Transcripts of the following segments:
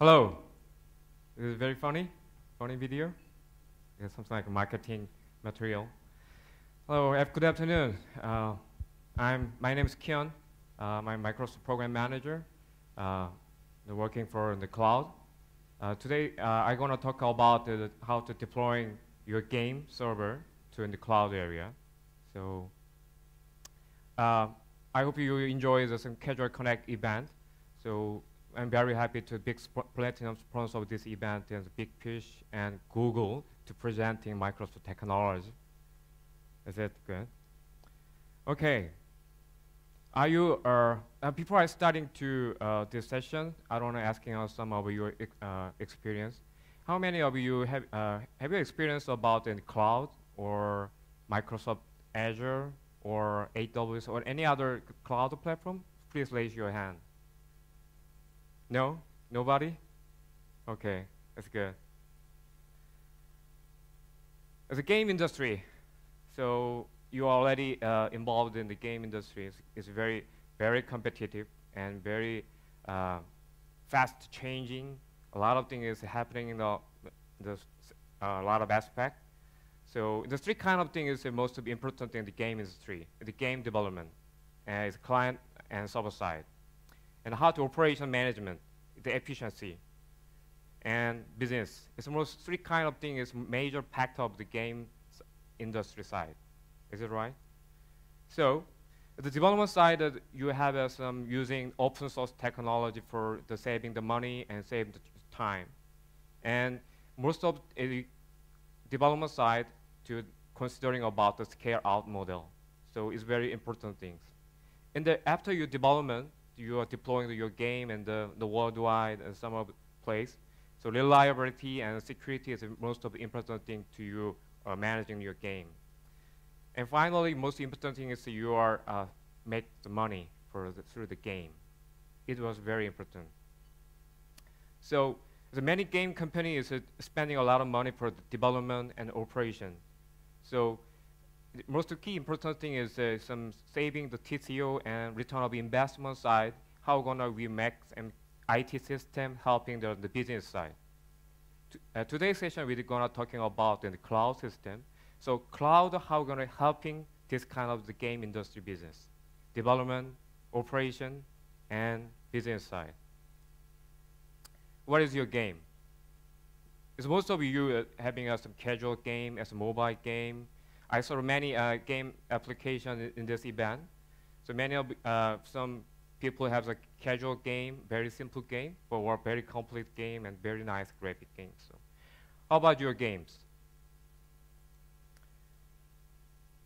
Hello. This is very funny, funny video. It's something like marketing material. Hello, good afternoon. Uh, I'm my name is Keon. Uh, I'm Microsoft Program Manager, uh, working for the cloud. Uh, today, uh, I'm going to talk about how to deploying your game server to in the cloud area. So, uh, I hope you enjoy the some Casual Connect event. So I'm very happy to big sp- platinum sponsor of this event is Big Fish and Google to presenting Microsoft technology. Is that good? Okay. Are you uh, uh, before I starting to uh, this session? I want to asking us some of your ex- uh, experience. How many of you have uh, have you experienced about in cloud or Microsoft Azure or AWS or any other cloud platform? Please raise your hand. No? Nobody? Okay, that's good. As a game industry, so you are already uh, involved in the game industry. It's, it's very, very competitive and very uh, fast changing. A lot of things is happening in the, the uh, a lot of aspect. So the three kind of thing is the most important thing in the game industry, the game development, and it's client and server side and how to operation management, the efficiency, and business. It's almost three kind of thing is major part of the game industry side. Is it right? So, the development side, uh, you have uh, some using open source technology for the saving the money and saving the time, and most of the development side to considering about the scale out model. So it's very important things. And the, after your development, you are deploying your game and the, the worldwide and some of the place. So reliability and security is the most of the important thing to you uh, managing your game. And finally, most important thing is you are uh, make the money for the, through the game. It was very important. So the many game companies are spending a lot of money for the development and operation. So most key important thing is uh, some saving the TCO and return of investment side. How gonna we make an IT system helping the, the business side? Uh, today's session we're gonna talking about the cloud system. So cloud how gonna helping this kind of the game industry business, development, operation, and business side. What is your game? Is most of you uh, having uh, some casual game as a mobile game? I saw many uh, game applications in this event. So many of uh, some people have a casual game, very simple game, but or very complete game and very nice graphic game. So, how about your games?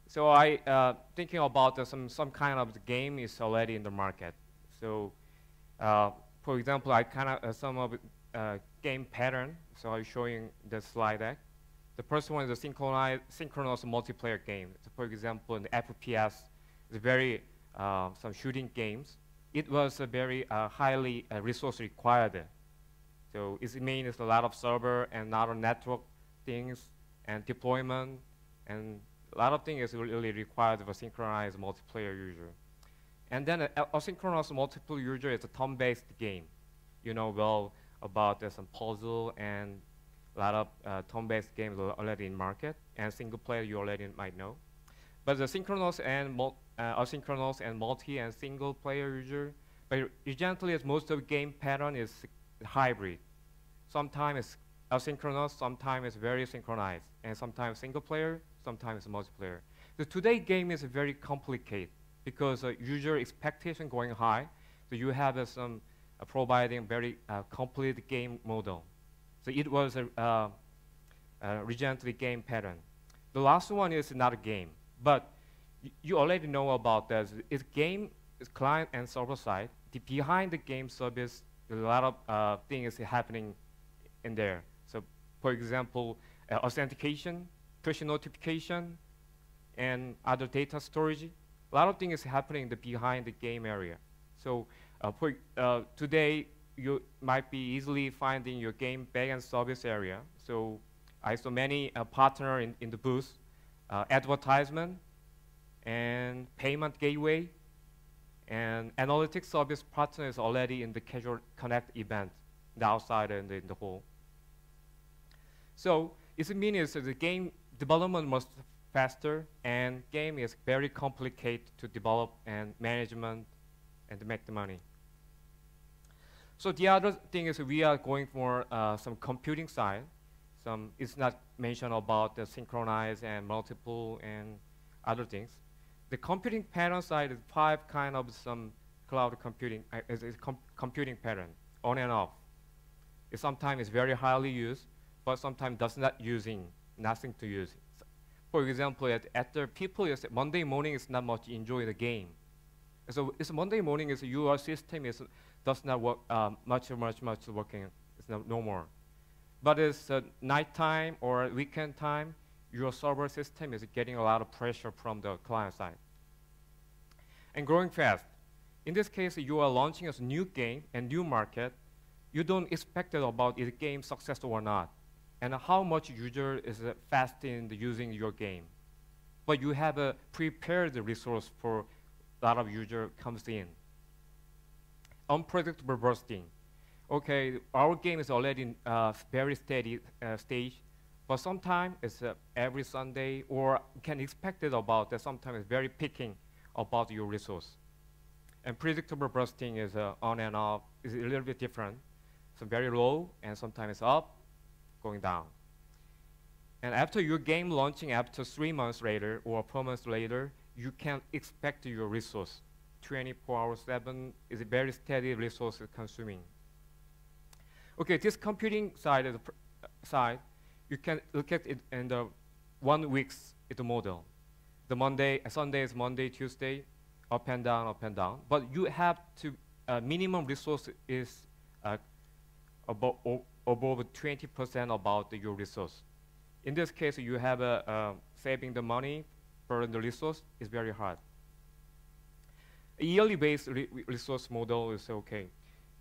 So I uh, thinking about uh, some some kind of the game is already in the market. So, uh, for example, I kind of uh, some of uh, game pattern. So I'm showing the slide deck. The first one is a synchronized, synchronous multiplayer game. So for example, in the FPS, it's very uh, some shooting games, it was a very uh, highly uh, resource required. So it means a lot of server and a lot of network things and deployment and a lot of things really required for synchronized multiplayer user. And then uh, asynchronous multiple user is a turn-based game. You know well about uh, some puzzle and a lot of uh, turn-based games are already in market, and single player you already might know. But the synchronous and uh, asynchronous and multi and single player user, but usually most of game pattern is hybrid. Sometimes it's asynchronous, sometimes it's very synchronized, and sometimes single player, sometimes multiplayer. The today game is very complicated because uh, user expectation going high, so you have uh, some providing very uh, complete game model. So it was a, uh, a recently game pattern. The last one is not a game, but you already know about this. It's game, it's client and server side. The behind the game service, a lot of uh, things happening in there. So, for example, uh, authentication, push notification, and other data storage. A lot of things happening the behind the game area. So, uh, for, uh, today you might be easily finding your game backend service area. So, I saw many uh, partner in, in the booth, uh, advertisement, and payment gateway, and analytics service partner is already in the casual connect event, the outside and in the hall. So it means that the game development was faster and game is very complicated to develop and management and to make the money. So the other thing is we are going for uh, some computing side. Some it's not mentioned about the synchronized and multiple and other things. The computing pattern side is five kind of some cloud computing uh, is, is com computing pattern on and off. It sometimes is very highly used, but sometimes does not using nothing to use. So for example, at, the people is Monday morning is not much enjoy the game. So it's Monday morning is your system is does not work um, much much much working. It's no, no more. But it's uh, nighttime or weekend time, your server system is getting a lot of pressure from the client side. And growing fast. In this case, you are launching a new game and new market. You don't expect about is the game successful or not and how much user is uh, fast in using your game. But you have a prepared resource for a lot of user comes in. Unpredictable bursting. Okay, our game is already in uh, very steady uh, stage, but sometimes it's uh, every Sunday, or can expect it about that sometimes it's very picking about your resource. And predictable bursting is uh, on and off, is a little bit different. So very low, and sometimes up, going down. And after your game launching after three months later or four months later, you can expect your resource. 24 hours 7 is a very steady resource consuming. Okay, this computing side of the side, you can look at it in the one week's it model. The Monday, Sunday is Monday, Tuesday, up and down, up and down. But you have to, uh, minimum resource is uh, about above 20% about your resource. In this case, you have a, uh, saving the money for the resource is very hard. A yearly based re resource model is okay.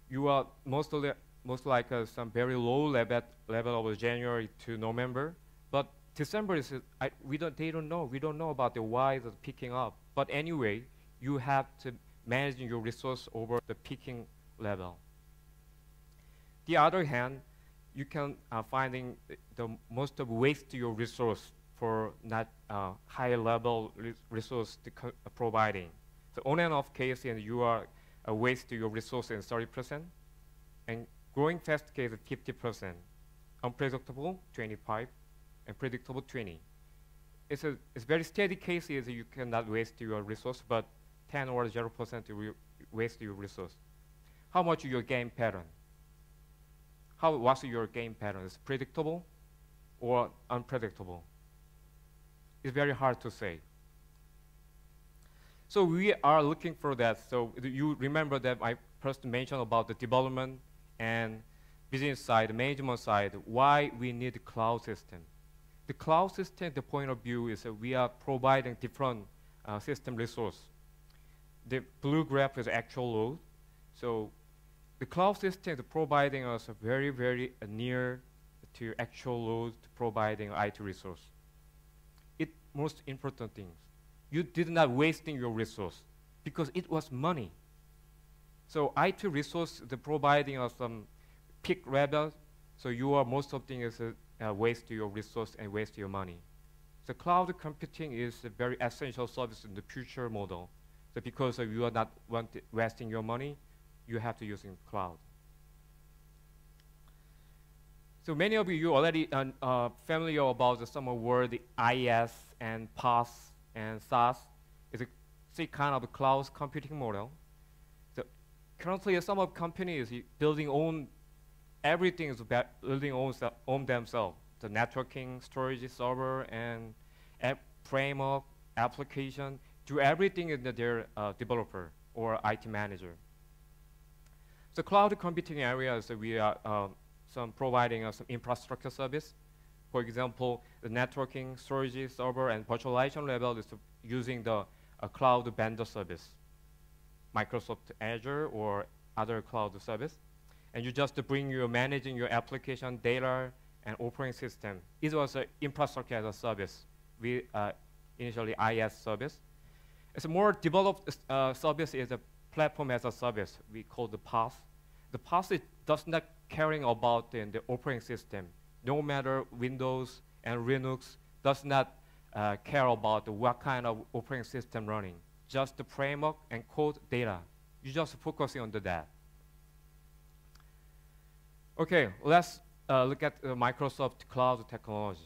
You are mostly most like uh, some very low level level of January to November, but December is I, we don't they don't know we don't know about the why it's picking up. But anyway, you have to manage your resource over the peaking level. The other hand, you can uh, finding the most of waste your resource for not uh, high level re resource uh, providing. So on and off case, and you are uh, waste your resource in 30%, and growing fast case 50%, unpredictable 25, and predictable 20. It's a it's very steady case is you cannot waste your resource, but 10 or 0% you waste your resource. How much your game pattern? how what's your game pattern? Is predictable or unpredictable? It's very hard to say. So we are looking for that. So you remember that I first mentioned about the development and business side, management side, why we need cloud system. The cloud system, the point of view is that we are providing different uh, system resource. the blue graph is actual load. So the cloud system is providing us very, very uh, near to actual load to providing IT resource. It most important things. You did not wasting your resource because it was money. So IT resource the providing of some peak level, so you are most of things is uh, uh, waste your resource and waste your money. So cloud computing is a very essential service in the future model. So because uh, you are not wasting your money, you have to use in cloud. So many of you already uh, uh, familiar about the some word IaaS and PaaS and SaaS. is a kind of cloud computing model. So currently, some of companies building own everything is building own, own themselves. The networking, storage server, and app framework, application, do everything in the, their uh, developer or IT manager. So cloud computing areas, we are uh, some providing uh, some infrastructure service. For example, the networking, storage, server, and virtualization level is using the uh, cloud vendor service, Microsoft Azure or other cloud service. And you just bring your managing your application data and operating system. It was an infrastructure as a service. We uh, initially IaaS service. It's a more developed uh, service is a platform as a service. We call the PaaS. The PaaS does not caring about the operating system. No matter Windows and Linux does not uh, care about what kind of operating system running. Just the framework and code data. You just focusing on the that. Okay, let's uh, look at uh, Microsoft Cloud technology.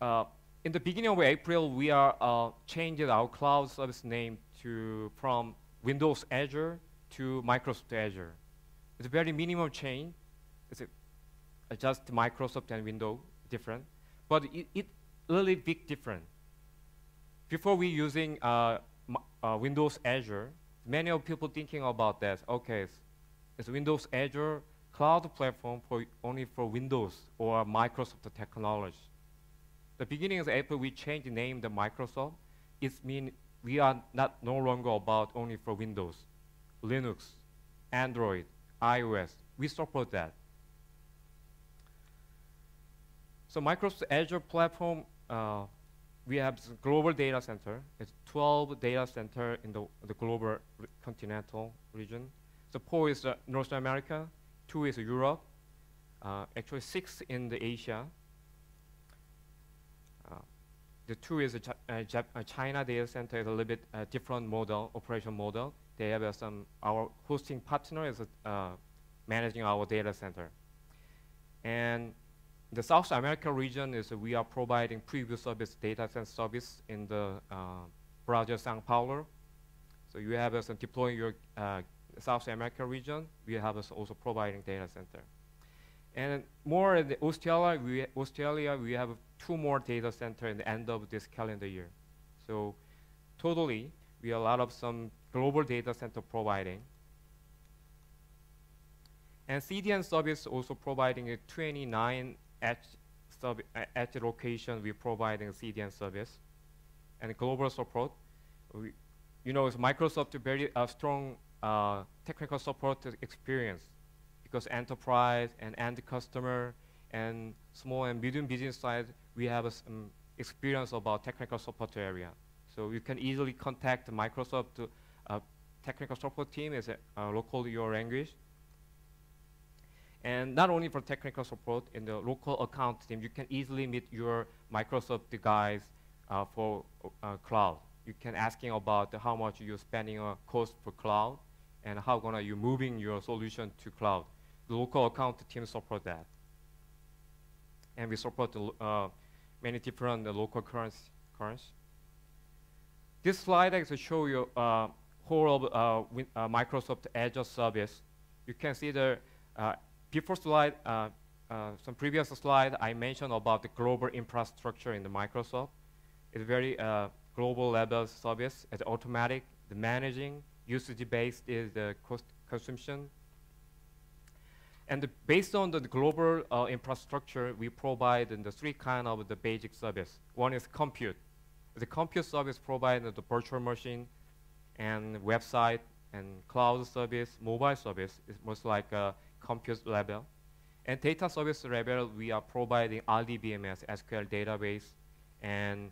Uh, in the beginning of April, we are uh, changing our cloud service name to from Windows Azure to Microsoft Azure. It's a very minimal change. Just Microsoft and Windows different, but it, it really big different. Before we using uh, uh, Windows Azure, many of people thinking about that. Okay, it's, it's Windows Azure cloud platform for only for Windows or Microsoft technology. The beginning of April, we changed the name to Microsoft. It means we are not no longer about only for Windows, Linux, Android, iOS. We support that. So Microsoft Azure platform, uh, we have global data center. It's 12 data center in the, the global continental region. So four is uh, North America, two is Europe, uh, actually six in the Asia. Uh, the two is a, a China data center is a little bit uh, different model, operation model. They have uh, some, our hosting partner is uh, managing our data center. And the South America region is we are providing preview service data center service in the uh, Brazil, Sao Paulo. So you have us deploying your uh, South America region, we have us also providing data center. And more in Australia, we, Australia, we have two more data center in the end of this calendar year. So totally, we have a lot of some global data center providing. And CDN service also providing a 29 edge, sub, edge location, we providing CDN service. And global support, we, you know, it's Microsoft very uh, strong uh, technical support experience because enterprise and end customer and small and medium business side, we have some experience about technical support area. So you can easily contact Microsoft uh, technical support team as a uh, local your language. And not only for technical support, in the local account team, you can easily meet your Microsoft guys uh, for uh, cloud. You can asking about how much you're spending on cost for cloud, and how gonna you moving your solution to cloud. The local account team support that. And we support uh, many different uh, local currency, currency. This slide actually show you uh, whole of uh, Microsoft Azure service. You can see the before slide, uh, uh, some previous slide, I mentioned about the global infrastructure in the Microsoft. It's very uh, global level service. It's automatic, the managing, usage-based is the cost consumption. And the, based on the global uh, infrastructure, we provide in the three kind of the basic service. One is compute. The compute service provides the virtual machine and website and cloud service, mobile service is most like a compute level. And data service level, we are providing RDBMS, SQL database, and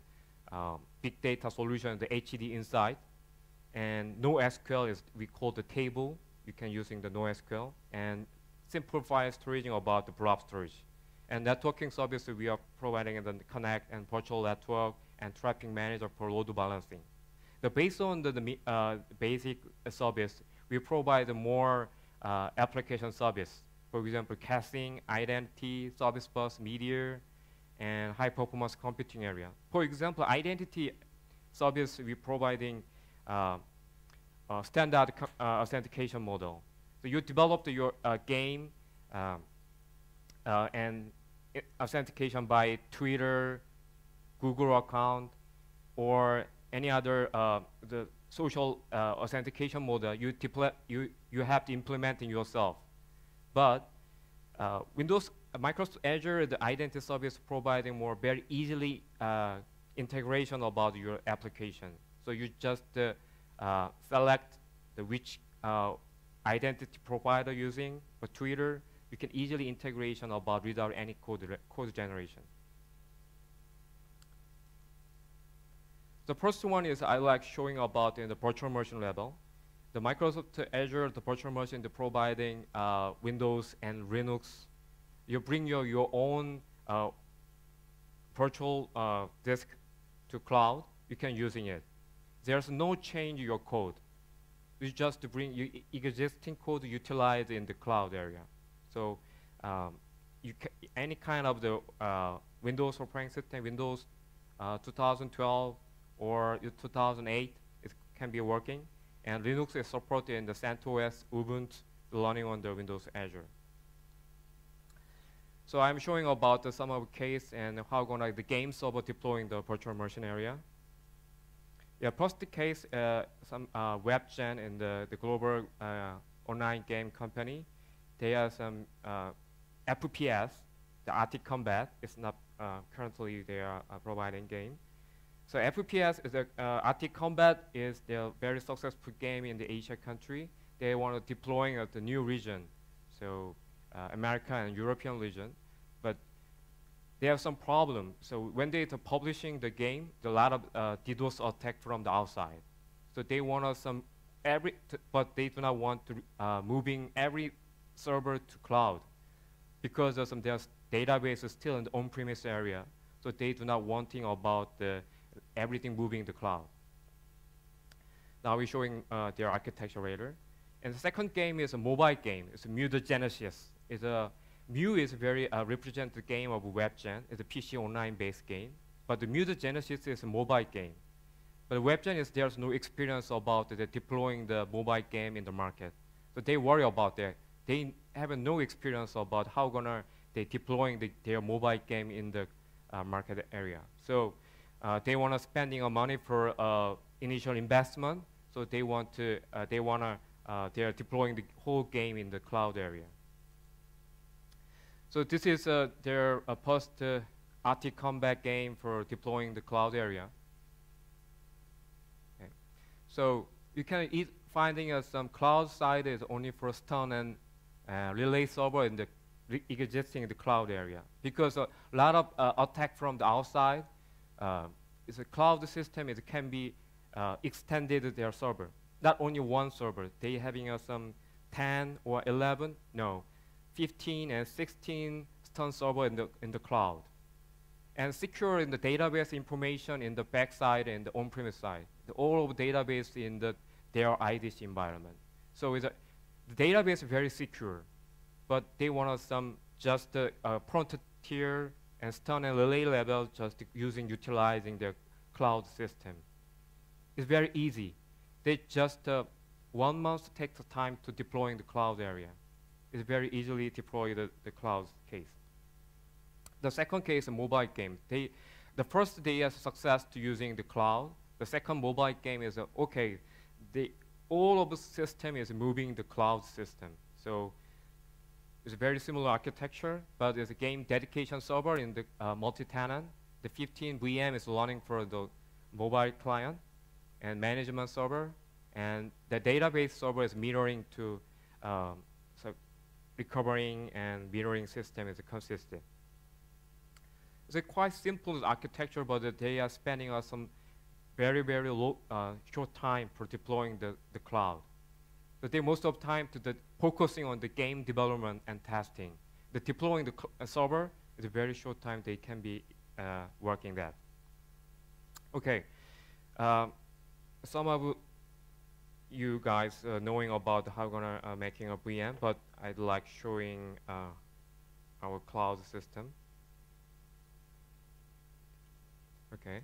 um, big data solution, the HDInsight. And NoSQL is, we call the table. You can using the NoSQL. And simplify storage about the blob storage. And networking service, we are providing the connect and virtual network and traffic manager for load balancing. The based on the, the uh, basic service, we provide the more uh, application service. For example, caching, identity, service bus, media, and high performance computing area. For example, identity service we're providing uh, standard uh, authentication model. So you developed your uh, game um, uh, and authentication by Twitter, Google account, or any other uh, the social uh, authentication model you, you, you have to implement in yourself. But uh, Windows, Microsoft Azure, the identity service providing more very easily uh, integration about your application. So you just uh, uh, select the which identity provider using for Twitter, you can easily integration about without any code, code generation. The first one is I like showing about in the virtual machine level. The Microsoft Azure, the virtual machine, the providing uh, Windows and Linux. You bring your, your own uh, virtual uh, disk to cloud, you can using it. There's no change your code. You just bring your existing code utilized in the cloud area. So um, you any kind of the uh, Windows operating system, Windows uh, 2012, or 2008, it can be working. And Linux is supported in the CentOS, Ubuntu, running on the Windows Azure. So I'm showing about the, some of the case and how gonna the game server deploying the virtual machine area. Yeah, first case, uh, some uh, Webzen and the, the global uh, online game company, they have some uh, FPS, the Arctic Combat. It's not uh, currently they are uh, providing game. So FPS is a, uh, Arctic Combat is the very successful game in the Asia country. They want to deploying at the new region, so uh, America and European region, but they have some problem. So when they are publishing the game, a lot of uh, DDoS attack from the outside. So they want some every, but they do not want to uh, moving every server to cloud because of some their database is still in the on-premise area. So they do not wanting about the everything moving to cloud. Now we're showing uh, their architecture later. And the second game is a mobile game. It's Mutagenesis. It's a Mu is a very uh, representative game of Webzen. It's a PC online-based game. But the Mutagenesis is a mobile game. But Webzen is there's no experience about the deploying the mobile game in the market. So they worry about that. They have no experience about how gonna they deploying the, their mobile game in the uh, market area. So uh, they want to spending a money for uh, initial investment, so they want to uh, they want to uh, they are deploying the whole game in the cloud area. So this is uh, their uh, post Arctic Combat game for deploying the cloud area. Okay. So you can eat finding some cloud side is only for stun and relay server in the existing in the cloud area because a lot of attack from the outside uh, it's a cloud system. It can be uh, extended their server. Not only one server. They having uh, some 10 or 11, no, 15 and 16 stun server in the, in the cloud. And secure in the database information in the backside and the on-premise side. The all of database in the, their IDC environment. So it's a, the database is very secure, but they want some just uh, front tier and stun and relay level just using utilizing the cloud system. It's very easy. They just uh, one month takes the time to deploying the cloud area. It's very easily deploy the, the cloud case. The second case, a mobile game. They, the first day has success to using the cloud. The second mobile game is uh, okay. The all of the system is moving the cloud system. So it's a very similar architecture, but it's a game dedication server in the uh, multi-tenant. The 15 VM is running for the mobile client and management server. and the database server is mirroring to um, so recovering and mirroring system is consistent. It's a quite simple architecture, but they are spending some very, very low, uh, short time for deploying the, the cloud. So they most of the time to the focusing on the game development and testing. The deploying the uh, server is a very short time they can be uh, working that. Okay, um, some of you guys uh, knowing about how we're gonna uh, making a VM, but I'd like showing uh, our cloud system. Okay.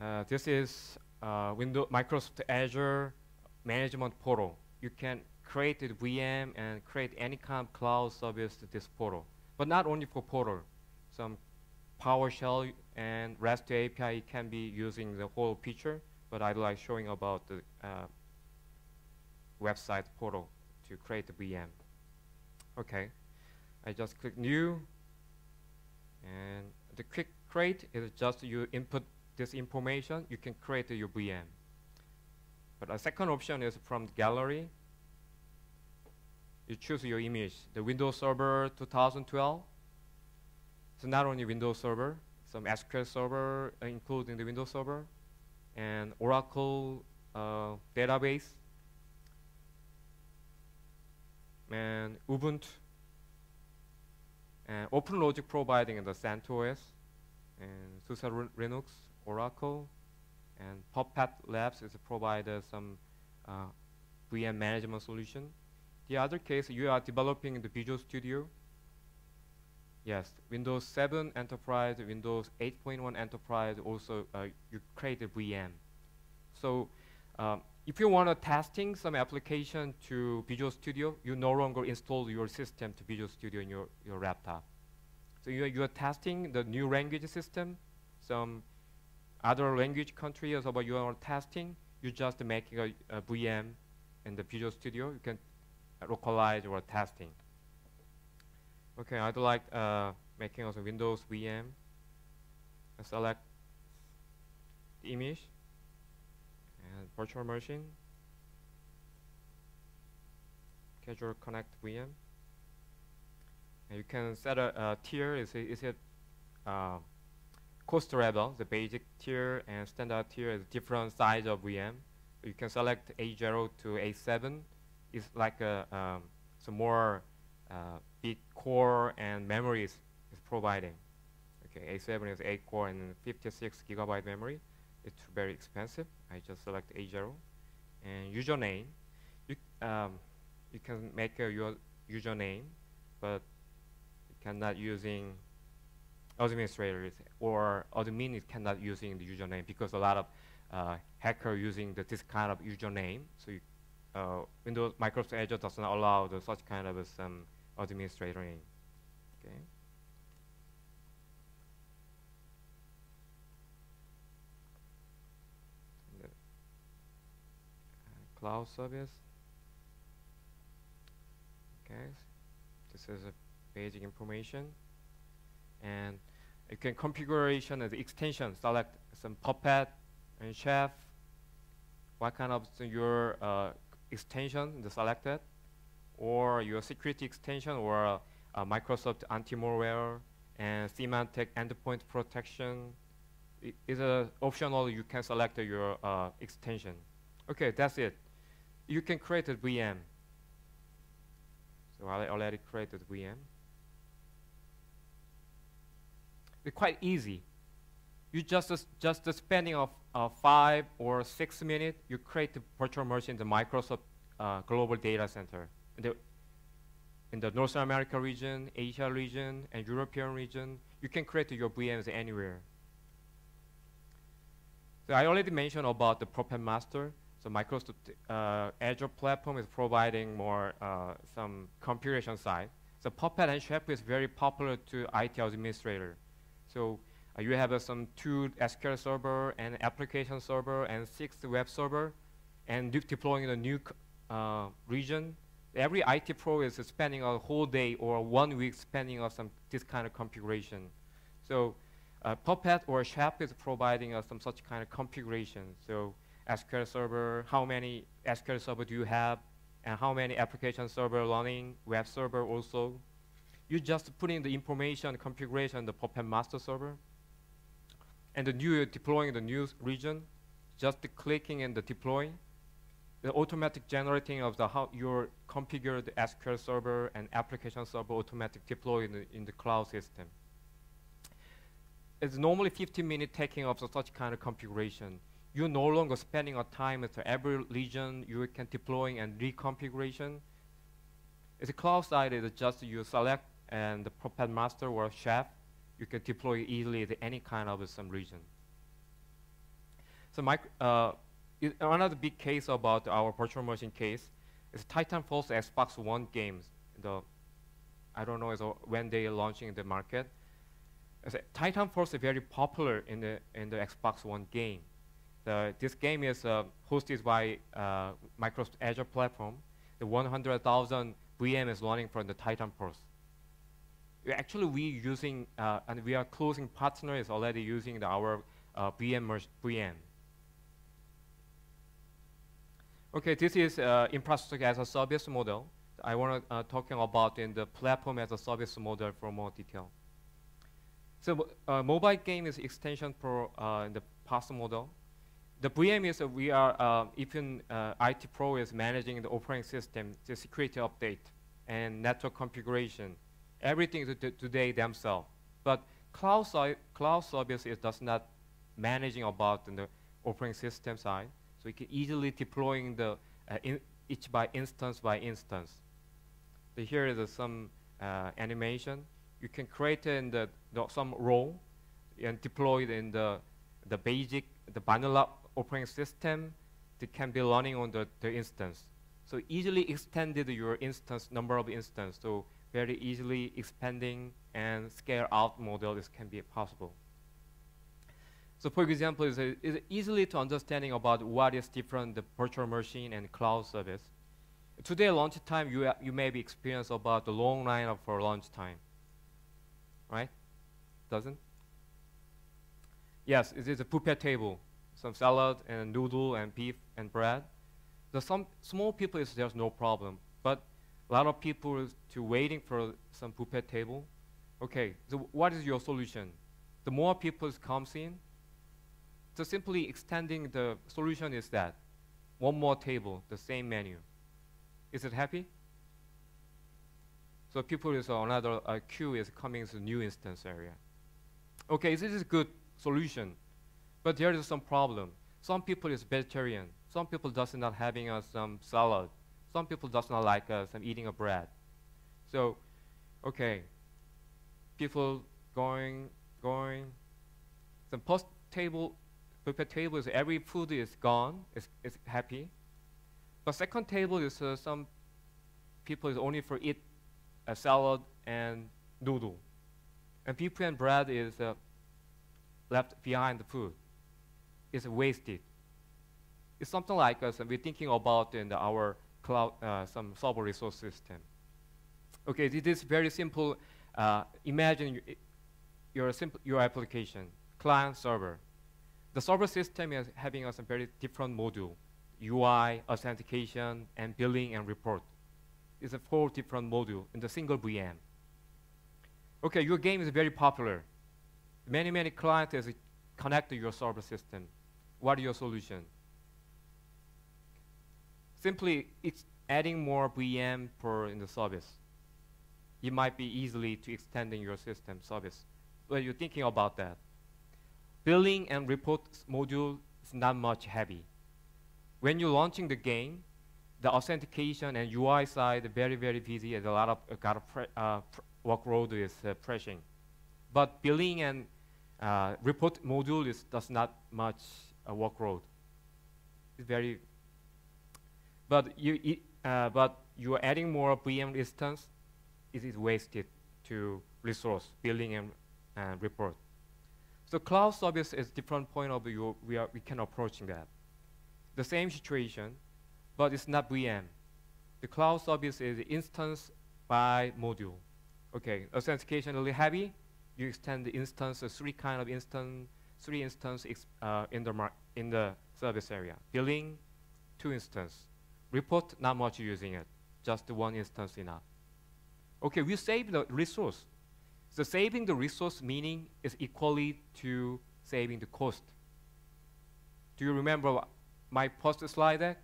Uh, this is uh, Windows Microsoft Azure Management Portal. You can create a VM and create any kind of cloud service to this portal, but not only for portal. Some PowerShell and REST API can be using the whole picture, but I'd like showing about the uh, website portal to create the VM. Okay, I just click new, and the quick create is just you input this information, you can create your VM. But a second option is from gallery. You choose your image, the Windows Server 2012. So not only Windows Server, some SQL Server, uh, including the Windows Server, and Oracle uh, database, and Ubuntu, and OpenLogic providing the CentOS, and SUSE Linux, Oracle, and Puppet Labs is provided some uh, VM management solution. The other case, you are developing the Visual Studio. Yes, Windows 7 Enterprise, Windows 8.1 Enterprise, also uh, you create a VM. So um, if you want to testing some application to Visual Studio, you no longer install your system to Visual Studio in your, your laptop. So you, you are testing the new language system, some other language countries about you are testing, you just making a, a VM in the Visual Studio. You can localize your testing. Okay, I'd like uh, making also Windows VM. Select the image and virtual machine. Casual Connect VM. And you can set a, a tier. Is it, is it uh, cost level, the basic tier and standard tier is different size of VM. You can select A0 to A7. It's like a, um, some more uh, bit core and memory is, providing. Okay, A7 is 8 core and 56 gigabyte memory. It's very expensive. I just select A0. And username, you, um, you can make a, your username, but you cannot using administrators or admin cannot using the username because a lot of uh, hacker using the, this kind of username. So you, uh, Windows Microsoft Azure does not allow the, such kind of some administrator name. Okay. Uh, cloud service. Okay. This is a basic information and you can configuration as extension, select some Puppet and Chef, what kind of your uh, extension the selected, or your security extension or uh, uh, Microsoft anti-malware and Symantec endpoint protection. It is a optional, you can select your uh, extension. Okay, that's it. You can create a VM. So I already created VM. It's quite easy. You just just spending of uh, five or six minutes, you create the virtual machine in the Microsoft uh, Global Data Center. In the, in the North America region, Asia region, and European region, you can create your VMs anywhere. So I already mentioned about the Puppet Master. So Microsoft uh, Azure platform is providing more uh, some configuration side. So Puppet and Chef is very popular to IT administrator. So uh, you have uh, some two SQL server and application server and six web server and de deploying a new uh, region. Every IT pro is spending a whole day or one week spending on some this kind of configuration. So uh, Puppet or Chef is providing us some such kind of configuration. So SQL server, how many SQL server do you have, and how many application server running, web server also. You just put in the information configuration the Puppet master server, and the new uh, deploying the new region, just clicking and the deploying, the automatic generating of the how your configured SQL server and application server automatic deploy in the, in the cloud system. It's normally 15 minute taking of such kind of configuration. You're no longer spending a time at every region you can deploying and reconfiguration. It's cloud side, it's just you select and the Puppet master or chef, you can deploy easily to any kind of some region. So my, uh, another big case about our virtual machine case is Titanfall's Xbox One games. The I don't know when they are launching in the market. Titanfall is very popular in the in the Xbox One game. The, this game is uh, hosted by uh, Microsoft Azure platform. The 100,000 VM is running from the Titanfall. Actually, we using uh, and we are closing partner is already using the, our uh, VM VM. Okay, this is uh, infrastructure as a service model. I want to uh, talking about in the platform as a service model for more detail. So uh, mobile game is extension for uh, the PaaS model. The VM is uh, we are uh, even uh, IT Pro is managing the operating system, the security update, and network configuration. Everything is today themselves. But cloud, cloud service is does not managing about the operating system side. So we can easily deploying the uh, each by instance by instance. So here is uh, some uh, animation. You can create in the, the, some role and deploy it in the the basic the vanilla operating system that can be running on the, the instance. So easily extended your instance number of instance. So very easily expanding and scale out model is can be possible. So for example, it's, uh, it's easily to understanding about what is different the virtual machine and cloud service. Today launch time, you, you may be experience about the long line for launch time, right? Doesn't? Yes, it is a puppet table, some salad and noodle and beef and bread. The some small people is there's no problem, but a lot of people to waiting for some puppet table. Okay, so what is your solution? The more people comes in, so simply extending the solution is that one more table, the same menu. Is it happy? So people is another uh, queue is coming to new instance area. Okay, this is a good solution, but there is some problem. Some people is vegetarian. Some people does not having uh, some salad. Some people does not like uh, some eating a bread. So, okay, people going, going. Some post table Buffet table is every food is gone, is, is happy. But second table is uh, some people is only for eat a salad and noodle. And people and bread is uh, left behind the food. It's wasted. It's something like us, uh, we're thinking about in the, our cloud, uh, some server resource system. Okay, this is very simple. Uh, imagine your, simple, your application, client server. The server system is having a very different module, UI, authentication, and billing and report. It's a four different module in the single VM. Okay, your game is very popular. Many, many clients connect to your server system. What is your solution? Simply, it's adding more VM per in the service. It might be easily to extending your system service. But you're thinking about that billing and report module is not much heavy. When you're launching the game, the authentication and UI side very, very busy and a lot of uh, got uh, workload is uh, pressing. But billing and uh, report module is does not much uh, workload. It's very, but you uh, but you are adding more VM instance, it is wasted to resource building and report. So cloud service is different point of view we, are, we can approaching that. The same situation, but it's not VM. The cloud service is instance by module. Okay, authentication a really heavy. You extend the instance, uh, three kind of instance, three instance uh, in the in the service area. Billing, two instance. Report, not much using it, just one instance enough. Okay, we save the resource. So saving the resource meaning is equally to saving the cost. Do you remember my post slide deck?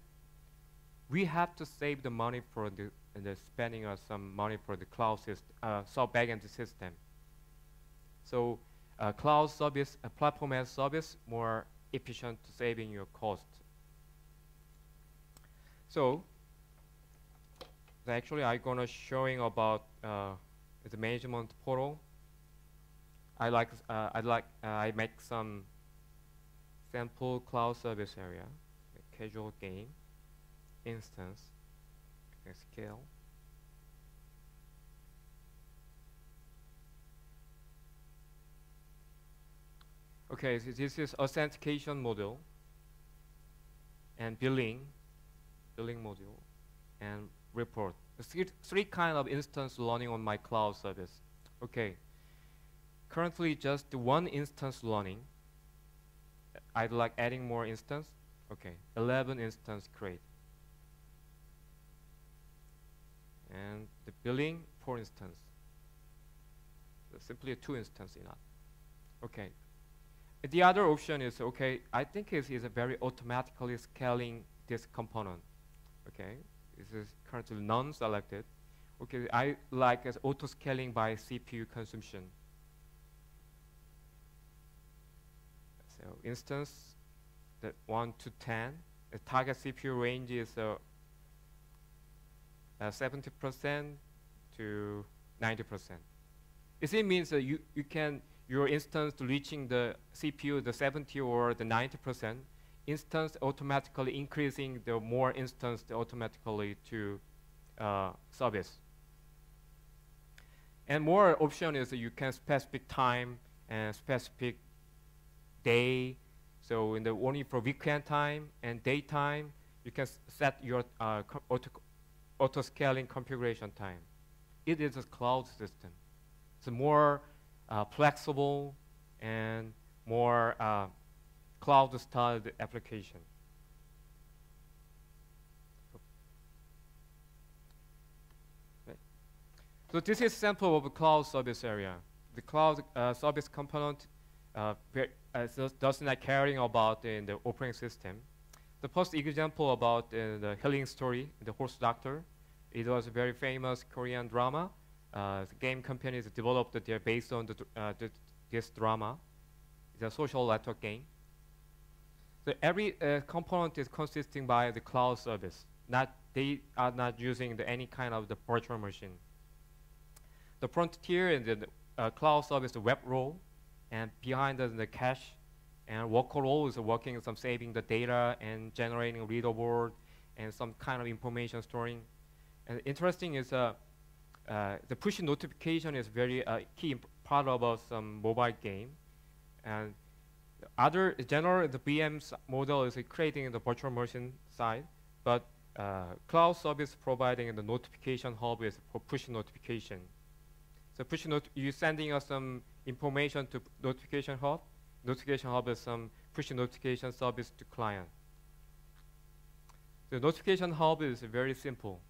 We have to save the money for the, the spending of some money for the cloud system, uh, so backend system. So uh, cloud service, a platform as service, more efficient to saving your cost. So actually I'm gonna showing about uh, the management portal. I like uh, I like uh, I make some sample cloud service area, casual game instance, scale. Okay, so this is authentication model and billing, billing module, and report. Three, three kind of instance running on my cloud service. Okay, currently just one instance running. I'd like adding more instance. Okay, 11 instance create. And the billing, for instance. Simply two instance enough. Okay, the other option is, okay, I think it is a very automatically scaling this component. Okay, this is currently non-selected. Okay, I like as auto-scaling by CPU consumption. So instance, that 1 to 10, the target CPU range is 70% uh, to 90%. It means that you, you can your instance reaching the CPU, the 70 or the 90%, instance automatically increasing the more instance automatically to uh, service. And more option is you can specific time and specific day. So in the only for weekend time and daytime, you can set your uh, auto, auto scaling configuration time. It is a cloud system. It's more uh, flexible and more uh, cloud-style application. So this is sample of a cloud service area. The cloud uh, service component uh, uh, does not caring about in the operating system. The first example about uh, the healing story, the horse doctor, it was a very famous Korean drama uh, the game companies developed it based on the, uh, the, this drama. It's a social network game. So every uh, component is consisting by the cloud service. Not they are not using the, any kind of the virtual machine. The frontier is the uh, cloud service, web role, and behind the, the cache, and worker role is working some saving the data and generating readerboard and some kind of information storing. And interesting is uh, uh, the push notification is very uh, key part of uh, some mobile game. And other general, the BM's model is creating the virtual machine side, but uh, cloud service providing the notification hub is for push notification. So push not you sending us some information to notification hub. Notification hub is some push notification service to client. The notification hub is very simple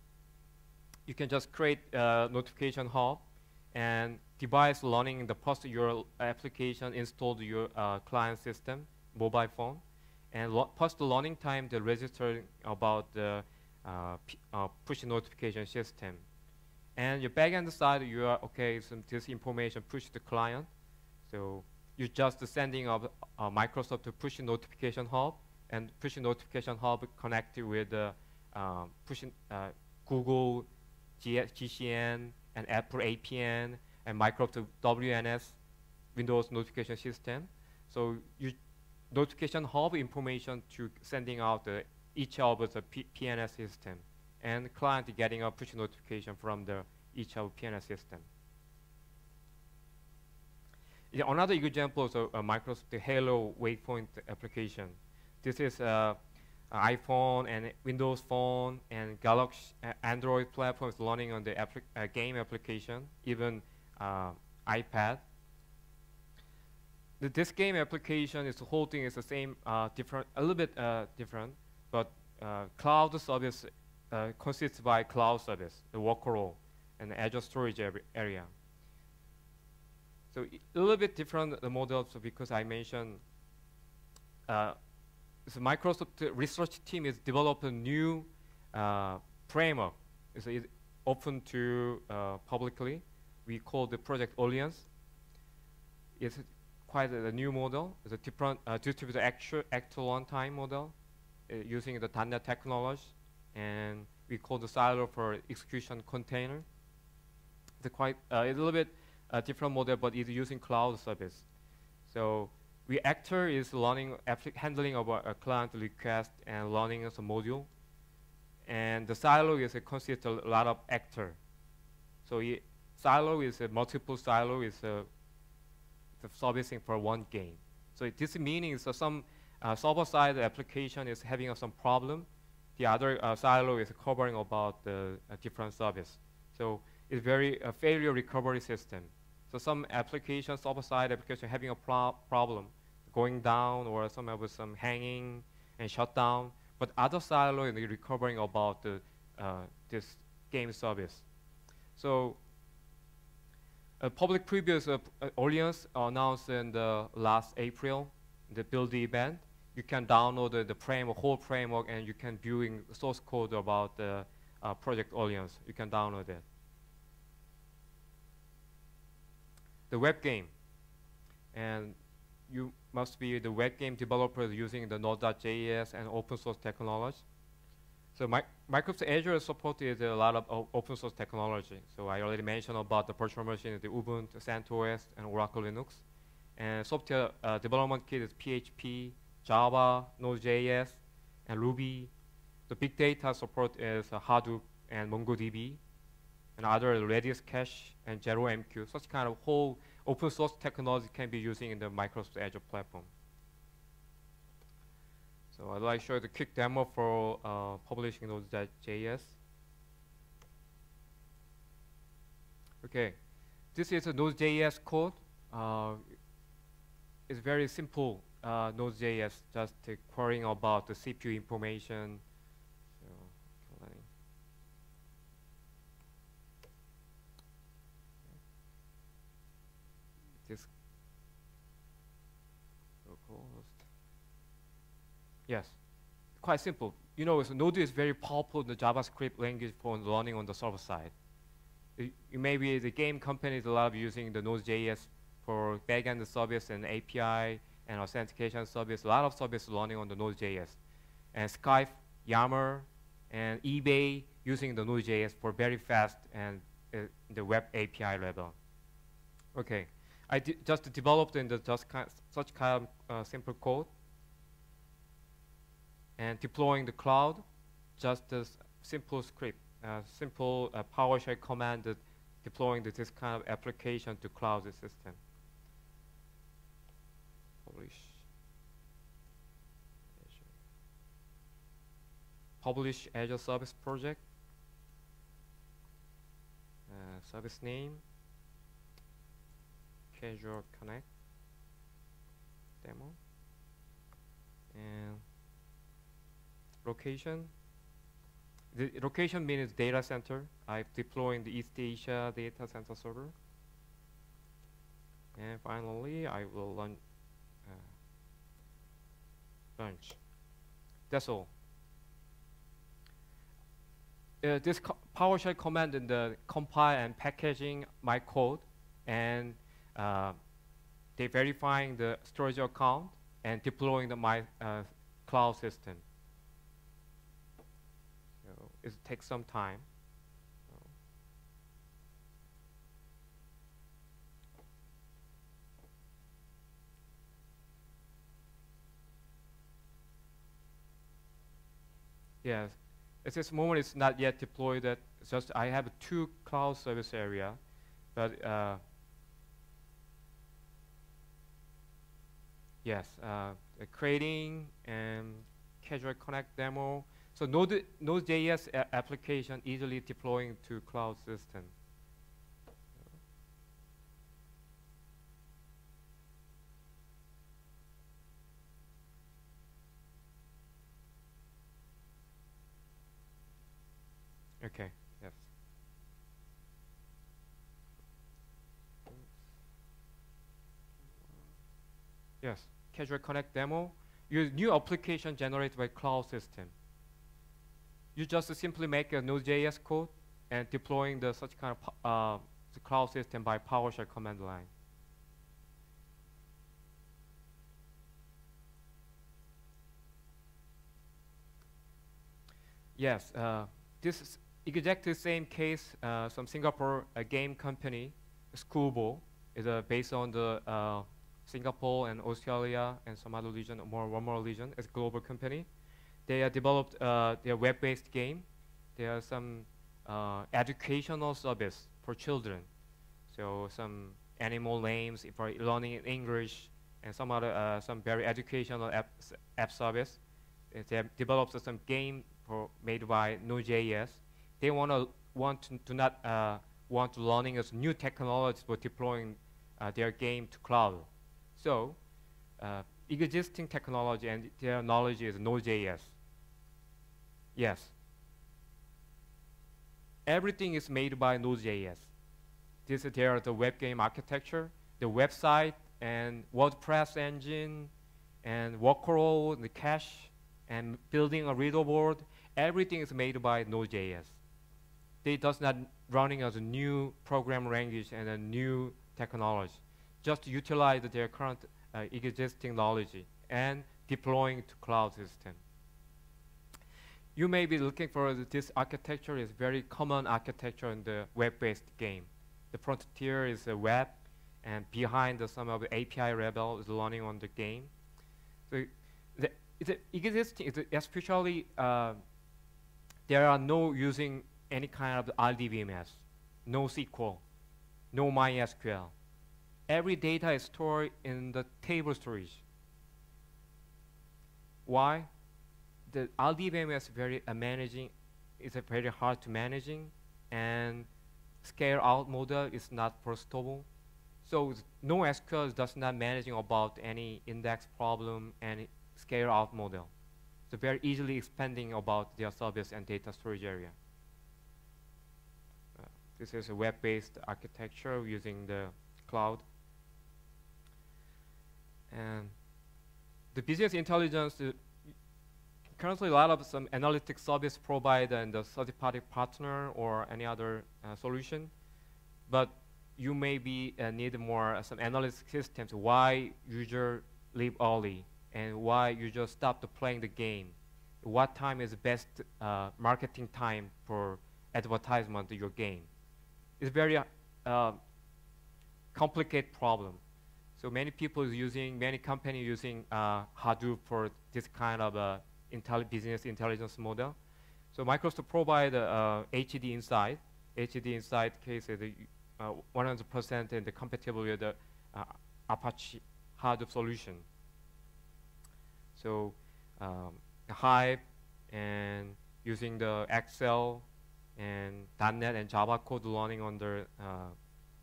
you can just create a notification hub and device running the post your application installed your uh, client system, mobile phone, and post the running time the register about the uh, uh, push notification system. And your backend side, you are okay. So this information push the client, so you're just sending of uh, Microsoft to push notification hub, and push notification hub connected with uh, push uh, Google GCM and Apple APN and Microsoft WNS Windows notification system. So you notification hub information to sending out the, each of the P PNS system and client getting a push notification from the each of PNS system. Yeah, another example is a, a Microsoft Halo Waypoint application. This is a iPhone and Windows Phone and Galaxy uh, Android platforms running on the uh, game application, even uh, iPad. the, this game application is whole thing is the same, uh, different, a little bit uh, different, but uh, cloud service uh, consists by cloud service, the worker role, and the Azure storage area. So a little bit different the model so because I mentioned uh, the Microsoft research team is developing a new uh, framework. It's, open to uh, publicly. We call the project Orleans. It's quite a, a new model. It's a different uh, distributed actual, actual runtime model uh, using the .NET technology, and we call the silo for execution container. It's a quite uh, a little bit a different model, but it's using cloud service. So Reactor is running handling of a, a, client request and running as a module. And the silo is a consists a lot of actor. So silo is a multiple silo is a servicing for one game. So this means uh, some uh, server-side application is having uh, some problem. The other uh, silo is covering about the different service. So it's very a failure recovery system. So some application, server-side application having a pro problem, going down or some have some hanging and shut down. But other silo is recovering about the, uh, this game service. So a public previous of Orleans announced in the last April, the build event. You can download the, the framework, whole framework, and you can viewing source code about the uh, project Orleans. You can download it. the web game. And you must be the web game developers using the Node.js and open source technology. So Microsoft Azure supported a lot of open source technology. So I already mentioned about the virtual machine, the Ubuntu, CentOS, and Oracle Linux. And software uh, development kit is PHP, Java, Node.js, and Ruby. The big data support is uh, Hadoop and MongoDB and other Redis cache and ZeroMQ. Such kind of whole open source technology can be using in the Microsoft Azure platform. So I'd like to show you the quick demo for uh, publishing Node.js. Okay, this is a Node.js code. Uh, it's very simple uh, Node.js, just uh, querying about the CPU information, this localhost. Yes, quite simple. You know, so Node is very powerful in the JavaScript language for running on the server side. It, it maybe the game companies a lot of using the Node.js for backend service and API and authentication service. A lot of service running on the Node.js. And Skype, Yammer, and eBay using the Node.js for very fast and uh, the web API level. Okay. I just developed in the just such kind of uh, simple code and deploying the cloud, just a simple script, uh, simple uh, PowerShell command that deploying this kind of application to cloud system. Publish. Publish Azure Service Project. Uh, service name. Azure Connect demo and location the location means data center. I'm deploying the East Asia data center server. And finally I will launch uh, launch. That's all. Uh, this co PowerShell command in the compile and packaging my code and uh, they verifying the storage account and deploying the my uh, cloud system. It takes some time. Yes, at this moment it's not yet deployed. That just I have two cloud service area, but uh, Yes, uh, creating and casual connect demo. So Node, JS application easily deploying to cloud system. Okay, yes. Yes, Casual Connect demo. Use new application generated by cloud system. You just simply make a Node.js code and deploying the such kind of uh, the cloud system by PowerShell command line. Yes, uh, this is exactly the same case. Uh, some Singapore uh, game company, Schoolbo, is uh, based on the uh, Singapore and Australia and some other region, more one more region. It's a global company. They have developed uh, their web-based game. There are some uh, educational service for children. So some animal names for learning English and some other uh, some very educational app, app service. They have developed some game made by Node.js. They wanna want to, to not want to learning as new technologies for deploying uh, their game to cloud. So uh, existing technology and their knowledge is Node.js. Yes. Everything is made by Node.js. This is their the web game architecture, the website and WordPress engine and workflow, the cache, and building a reader board everything is made by Node.js. They does not running as a new program language and a new technology. Just utilize their current uh, existing knowledge and deploying to cloud system. You may be looking for this architecture is very common architecture in the web-based game. The frontier is a web, and behind the, some of the API level is running on the game. So the, existing, it's especially uh, there are no using any kind of RDBMS, no SQL, no MySQL. Every data is stored in the table storage. Why? The RDBMS is very uh, managing, is very hard to managing, and scale out model is not portable. So no SQL does not managing about any index problem and scale out model. So very easily expanding about their service and data storage area. Uh, this is a web-based architecture using the cloud. And the business intelligence, uh, currently a lot of some analytics service provider and the third-party partner or any other uh, solution, but you may be uh, need more uh, some analytics systems. Why user leave early? and why you just stopped playing the game. What time is best uh, marketing time for advertisement your game? It's very uh, complicated problem. So many people is using, many companies using uh, Hadoop for this kind of intelli business intelligence model. So Microsoft provide uh, HDInsight. HD Insight case is 100% in the compatible with the uh, Apache Hadoop solution. So um, Hive and using the Excel and .NET and Java code running under uh,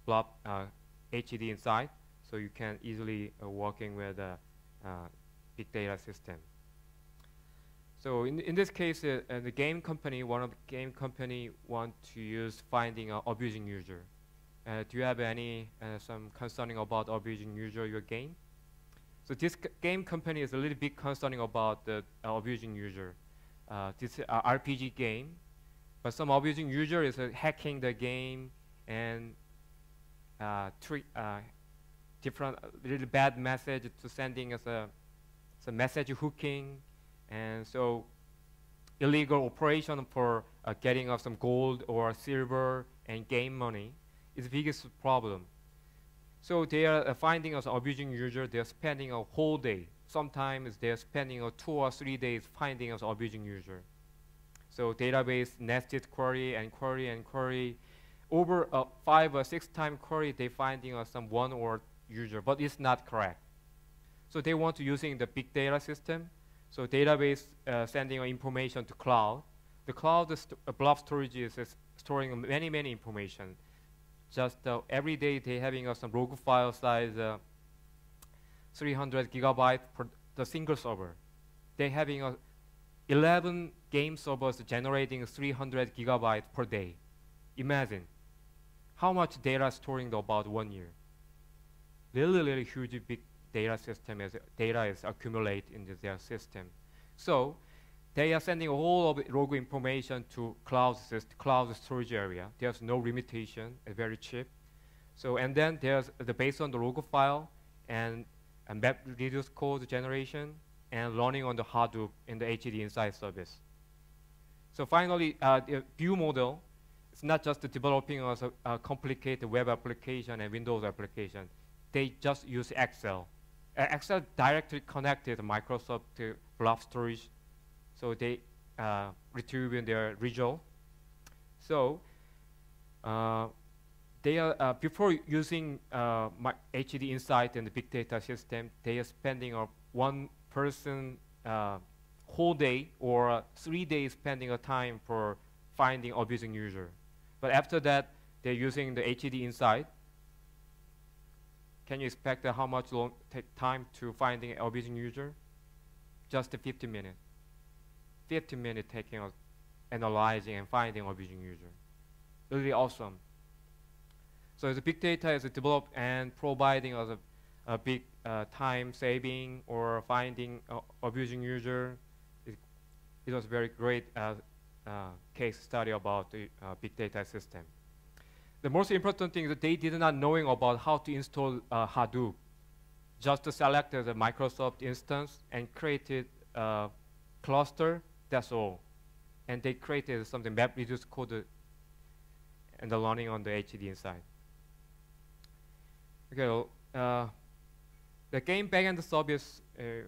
Blob uh, Insight, so you can easily uh, working with a uh, big data system. So in, in this case, uh, uh, the game company, one of the game company want to use finding uh, abusing user. Uh, do you have any some concerning about abusing user your game? So this game company is a little bit concerning about the uh, abusing user. Uh, this uh, RPG game, but some abusing user is uh, hacking the game and uh, uh, different really bad message to sending a some message hooking, and so illegal operation for getting of some gold or silver and game money is the biggest problem. So they are uh, finding us abusing user, they're spending a whole day. Sometimes they're spending a two or three days finding us abusing user. So database nested query and query and query. Over a five or six time query, they finding us some one or user, but it's not correct. So they want to using the big data system. So database uh, sending information to cloud. The cloud st uh, blob storage is, is storing many, many information just uh, every day they having uh, some log file size uh, 300 gigabyte per the single server. They having a 11 game servers generating 300 gigabytes per day. Imagine how much data storing about one year. Really, really huge big data system as data is accumulated in their system. So they are sending all of log information to cloud, cloud storage area. There's no limitation, it's very cheap. So, and then there's the based on the log file and, and map reduced code generation and running on the Hadoop in the HDInsight service. So finally, uh, the view model is not just developing a, a, complicated web application and Windows application. They just use Excel. Uh, Excel directly connected Microsoft to blob storage so they uh, retrieve their result. So uh, they are uh, before using uh, HDInsight and the big data system, they are spending a one person uh, whole day or three days spending a time for finding abusing user. But after that, they're using the HDInsight. Can you expect how much long take time to finding abusing user? Just 50 minutes. 15 minutes taking us analyzing and finding abusing user. Really awesome. So the big data is developed and providing us a, a big uh, time saving or finding uh, abusing user. It, it, was a very great uh, uh case study about the uh, big data system. The most important thing is that they did not knowing about how to install uh, Hadoop. Just selected the Microsoft instance and created a cluster that's all. And they created something map reduced code and the learning on the HDInsight. Okay, uh, the game backend service, a uh,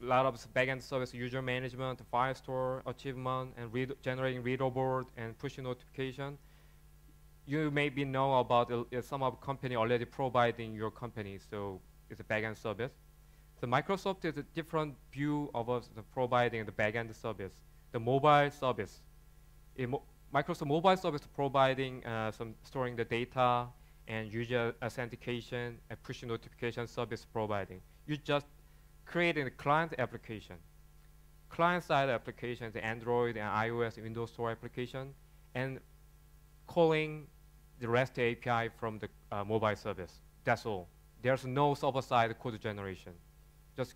lot of backend service user management, file store, achievement, and read generating board and push notification. You maybe know about uh, some of company already providing your company, so it's a backend service. So Microsoft is a different view of us providing the backend service, the mobile service. Mo Microsoft mobile service providing uh, some storing the data and user authentication and push notification service providing. You just creating a client application. Client-side application, the Android and iOS Windows Store application, and calling the REST API from the uh, mobile service. That's all. There's no server-side code generation just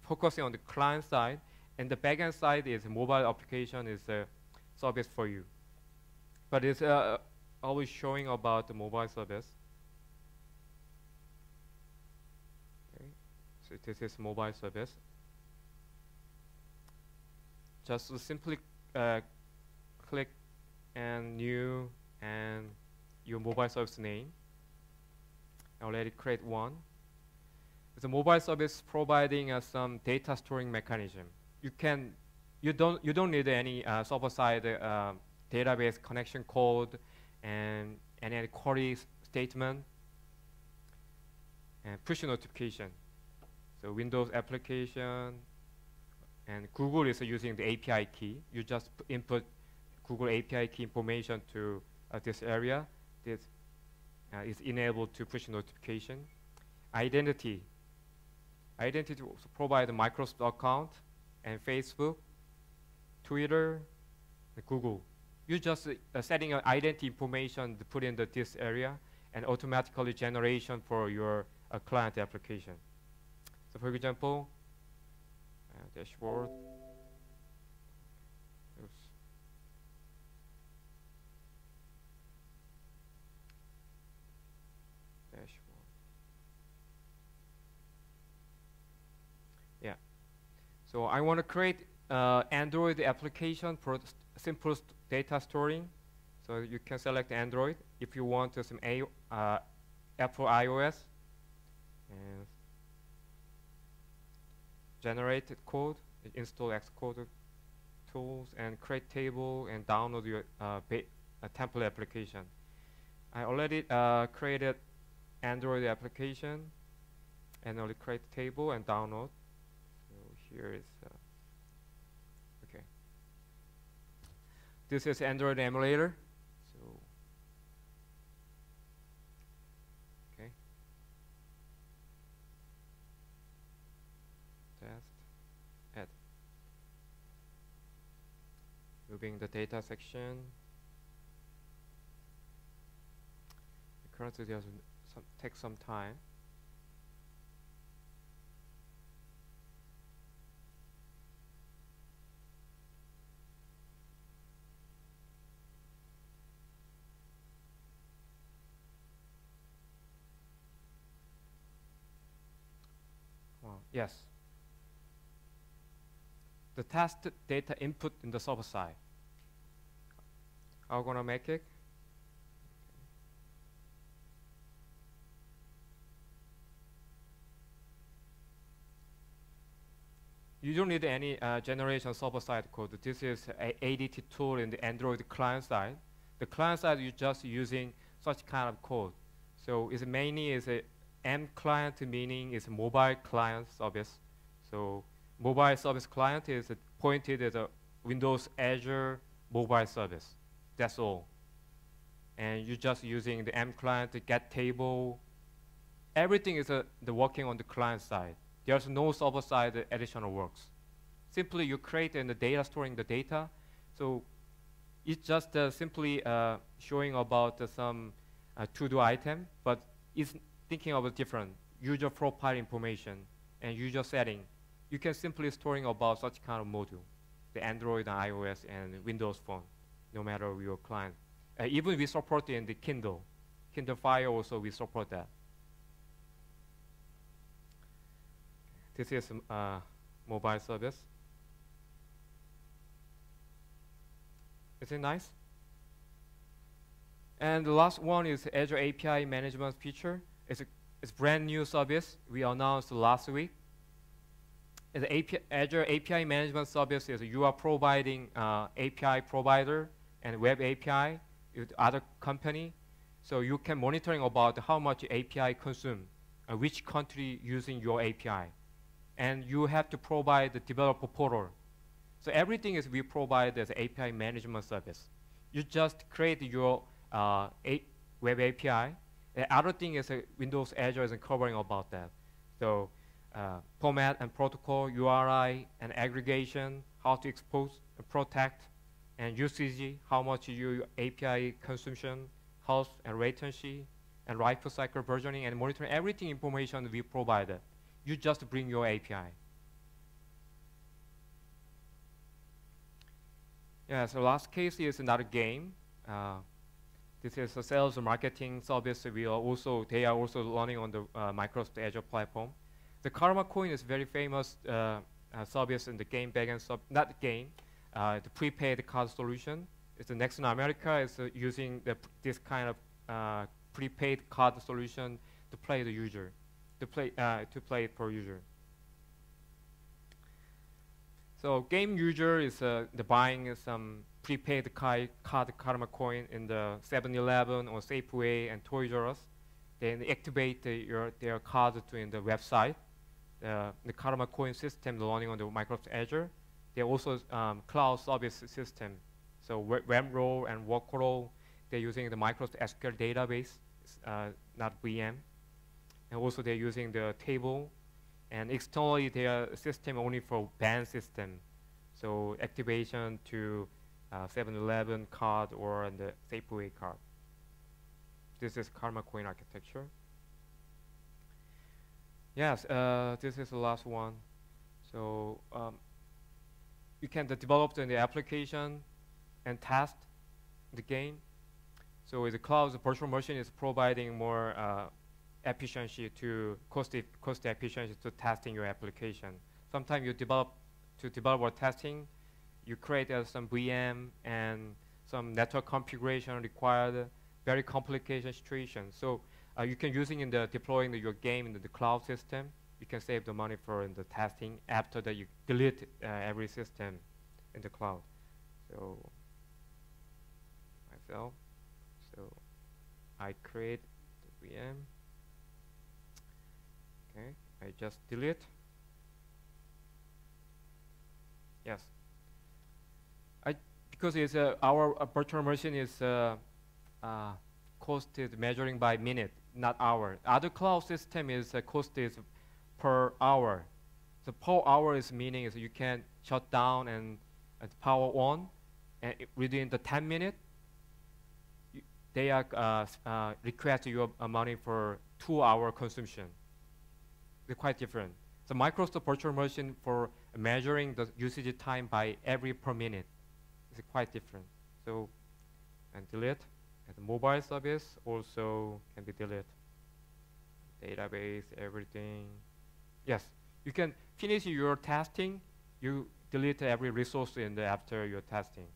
focusing on the client side, and the backend side is mobile application is a service for you. But it's uh, always showing about the mobile service. Okay. So this is mobile service. Just simply uh, click and new and your mobile service name. I already create one the mobile service providing uh, some data storing mechanism. You can, you don't, you don't need any uh, server-side uh, database connection code and, and any query statement and push notification. So Windows application and Google is using the API key. You just input Google API key information to uh, this area. This uh, is enabled to push notification. Identity identity provide Microsoft account and Facebook, Twitter, Google. You just uh, setting an identity information to put in the, this area and automatically generation for your uh, client application. So for example, uh, dashboard. So I want to create uh, Android application for simplest data storing. So you can select Android if you want some A, uh, Apple iOS and generate code, install Xcode tools, and create table and download your uh, template application. I already uh, created Android application and only create table and download here is uh, okay. This is Android emulator. So okay. Test add. moving the data section. Currently, there's some take some time. Yes. The test data input in the server side. Are gonna make it? You don't need any uh, generation server-side code. This is a ADT tool in the Android client side. The client side is just using such kind of code. So it's mainly is a M client meaning is mobile client service. So mobile service client is pointed as a Windows Azure mobile service. That's all. And you're just using the M client to get table. Everything is uh, the working on the client side. There's no server side additional works. Simply you create in the data storing the data. So it's just uh, simply uh, showing about uh, some uh, to-do item, but it's thinking of a different user profile information and user setting, you can simply storing about such kind of module, the Android and iOS and Windows Phone, no matter your client. Uh, even we support in the Kindle. Kindle Fire also we support that. This is uh, mobile service. Is it nice? And the last one is Azure API management feature. It's a it's brand new service we announced last week. The API, Azure API Management Service is you are providing uh, API provider and web API with other company, so you can monitoring about how much API consume, uh, which country using your API, and you have to provide the developer portal. So everything is we provide as API management service. You just create your uh, web API, the other thing is Windows Azure isn't covering about that. So uh, format and protocol, URI and aggregation, how to expose and protect, and usage, how much your API consumption, health and latency, and life cycle versioning and monitoring, everything information we provided. You just bring your API. Yeah, so last case is another game. Uh, this is a sales and marketing service. We are also they are also running on the uh, Microsoft Azure platform. The Karma Koin is very famous uh, uh, service in the game backend sub not game, uh, the prepaid card solution. It's the next in America is uh, using the, this kind of prepaid card solution to play the user, to play to play it per user. So game user is the buying some prepaid card, Karma Koin in the 7-Eleven or Safeway and Toys R Us. Then activate your, their card to in the website. Uh, the Karma Koin system running on the Microsoft Azure. They also um, cloud service system. So WebRole and Workroll, they're using the Microsoft SQL database, uh, not VM. And also they're using the table. And externally, their system only for band system. So activation to 7-Eleven uh, card or the Safeway card. This is Karma Koin architecture. Yes, uh, this is the last one. So um, you can develop the application and test the game. So with the cloud, the virtual machine is providing more uh, efficiency to cost, e cost efficiency to testing your application. Sometimes you develop to develop or testing, you create uh, some VM and some network configuration required, very complicated situation. So uh, you can using in the deploying the, your game in the, the, cloud system. You can save the money for in the testing after that you delete uh, every system in the cloud. So myself, so I create the VM. Okay, I just delete. Yes because it's uh, our virtual machine is uh, uh, costed measuring by minute, not hour. Other cloud system is costed per hour. So per hour is meaning is you can shut down and, and power on. and within the 10 minutes, they are uh, uh, request your uh, money for two-hour consumption. They're quite different. So Microsoft Virtual Machine for measuring the usage time by every per minute is quite different. So, and delete. And the mobile service also can be deleted. Database, everything. Yes, you can finish your testing. You delete every resource in the after your testing,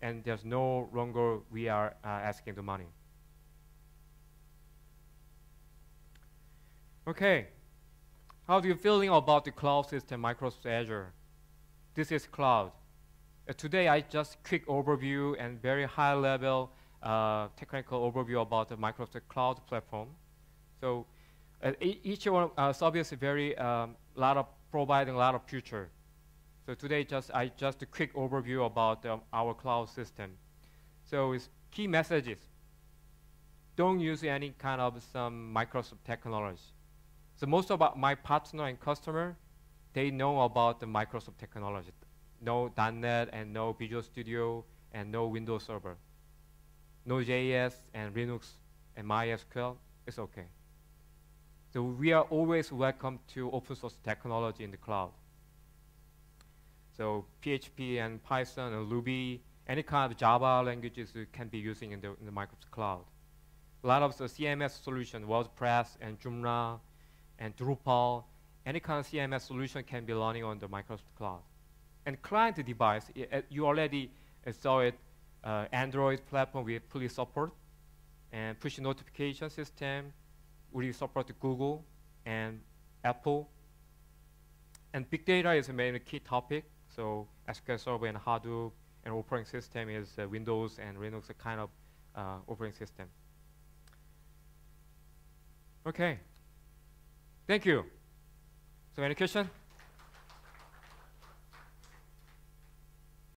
and there's no longer we are uh, asking the money. Okay, how do you feeling about the cloud system, Microsoft Azure? This is cloud. Uh, today, I just quick overview and very high level uh, technical overview about the Microsoft Cloud platform. So uh, each one uh, service is very um, lot of providing a lot of future. So today, just I just a quick overview about um, our cloud system. So it's key messages. Don't use any kind of some Microsoft technology. So most of my partner and customer, they know about the Microsoft technology. No .NET and no Visual Studio and no Windows Server. Node.js and Linux and MySQL. It's okay. So we are always welcome to open source technology in the cloud. So PHP and Python and Ruby, any kind of Java languages you can be using in the, in the Microsoft Cloud. A lot of the CMS solution, WordPress and Joomla and Drupal, any kind of CMS solution can be running on the Microsoft Cloud. And client device, uh, you already uh, saw it, uh, Android platform we fully support, and push notification system, we support Google and Apple. And big data is a main key topic. So SQL Server and Hadoop and operating system is uh, Windows and Linux kind of uh, operating system. Okay. Thank you. So any question?